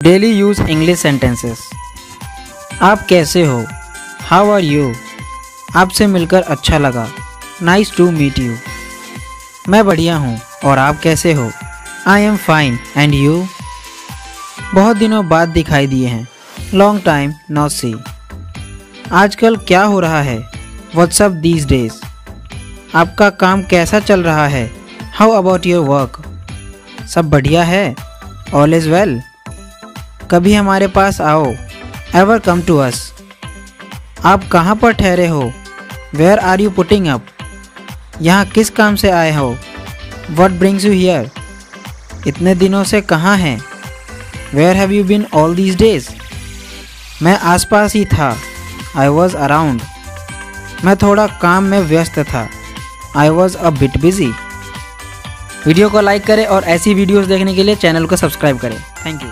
Daily use English sentences. आप कैसे हो? हाउ आर यू आपसे मिलकर अच्छा लगा। नाइस टू मीट यू मैं बढ़िया हूँ, और आप कैसे हो? I am fine and you बहुत दिनों बाद दिखाई दिए हैं। लॉन्ग टाइम नो सी आजकल क्या हो रहा है? व्हाट्सअप दीज डेज़ आपका काम कैसा चल रहा है? हाउ अबाउट योर वर्क सब बढ़िया है? ऑल इज़ वेल कभी हमारे पास आओ एवर कम टू अस आप कहाँ पर ठहरे हो? Where are you putting up यहाँ किस काम से आए हो? वट ब्रिंग्स यू हियर इतने दिनों से कहाँ हैं? Where have you been all these days मैं आसपास ही था। आई वॉज़ अराउंड मैं थोड़ा काम में व्यस्त था। I was a bit busy video को लाइक करें और ऐसी वीडियोस देखने के लिए चैनल को सब्सक्राइब करें। Thank you